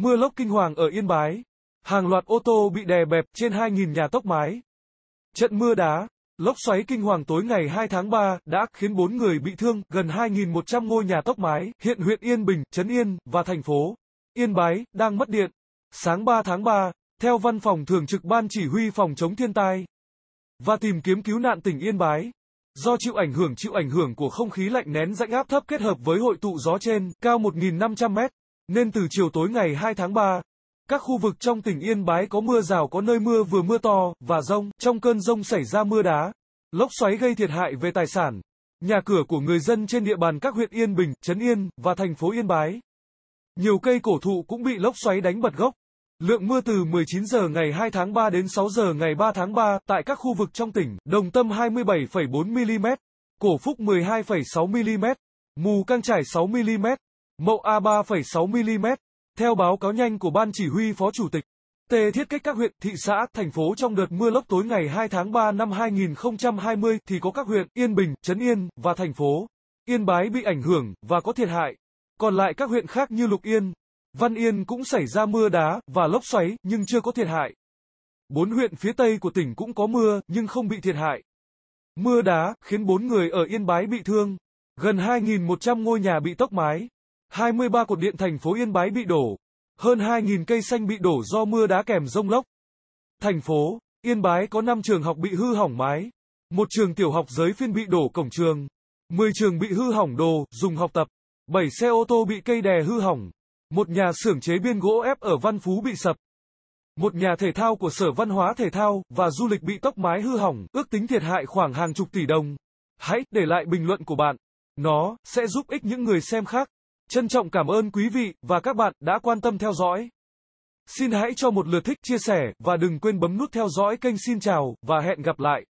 Mưa lốc kinh hoàng ở Yên Bái. Hàng loạt ô tô bị đè bẹp trên 2.000 nhà tốc mái. Trận mưa đá, lốc xoáy kinh hoàng tối ngày 2 tháng 3 đã khiến 4 người bị thương, gần 2.100 ngôi nhà tốc mái, hiện huyện Yên Bình, Trấn Yên và thành phố Yên Bái đang mất điện. Sáng 3 tháng 3, theo Văn phòng Thường trực Ban Chỉ huy Phòng chống thiên tai và tìm kiếm cứu nạn tỉnh Yên Bái, do chịu ảnh hưởng chịu ảnh hưởng của không khí lạnh nén rãnh áp thấp kết hợp với hội tụ gió trên, cao 1.500 mét, nên từ chiều tối ngày 2 tháng 3, các khu vực trong tỉnh Yên Bái có mưa rào có nơi mưa vừa mưa to, và rông, trong cơn rông xảy ra mưa đá, lốc xoáy gây thiệt hại về tài sản, nhà cửa của người dân trên địa bàn các huyện Yên Bình, Trấn Yên, và thành phố Yên Bái. Nhiều cây cổ thụ cũng bị lốc xoáy đánh bật gốc. Lượng mưa từ 19 giờ ngày 2 tháng 3 đến 6 giờ ngày 3 tháng 3 tại các khu vực trong tỉnh, Đồng Tâm 27,4 mm, Cổ Phúc 12,6 mm, Mù Căng Trải 6 mm, Mậu A 3,6 mm. Theo báo cáo nhanh của Ban Chỉ huy Phó Chủ tịch, Tề thiết cách các huyện, thị xã, thành phố trong đợt mưa lốc tối ngày 2 tháng 3 năm 2020 thì có các huyện Yên Bình, Trấn Yên và thành phố Yên Bái bị ảnh hưởng và có thiệt hại. Còn lại các huyện khác như Lục Yên, Văn Yên cũng xảy ra mưa đá và lốc xoáy nhưng chưa có thiệt hại. Bốn huyện phía tây của tỉnh cũng có mưa nhưng không bị thiệt hại. Mưa đá khiến bốn người ở Yên Bái bị thương, gần 2.100 ngôi nhà bị tốc mái, 23 cột điện thành phố Yên Bái bị đổ, hơn 2.000 cây xanh bị đổ do mưa đá kèm rông lốc. Thành phố Yên Bái có 5 trường học bị hư hỏng mái, một trường tiểu học giới phiên bị đổ cổng trường, 10 trường bị hư hỏng đồ dùng học tập, 7 xe ô tô bị cây đè hư hỏng, một nhà xưởng chế biên gỗ ép ở Văn Phú bị sập. Một nhà thể thao của Sở Văn hóa Thể thao và Du lịch bị tốc mái hư hỏng, ước tính thiệt hại khoảng hàng chục tỷ đồng. Hãy để lại bình luận của bạn. Nó sẽ giúp ích những người xem khác. Trân trọng cảm ơn quý vị và các bạn đã quan tâm theo dõi. Xin hãy cho một lượt thích, chia sẻ và đừng quên bấm nút theo dõi kênh Xin chào và hẹn gặp lại.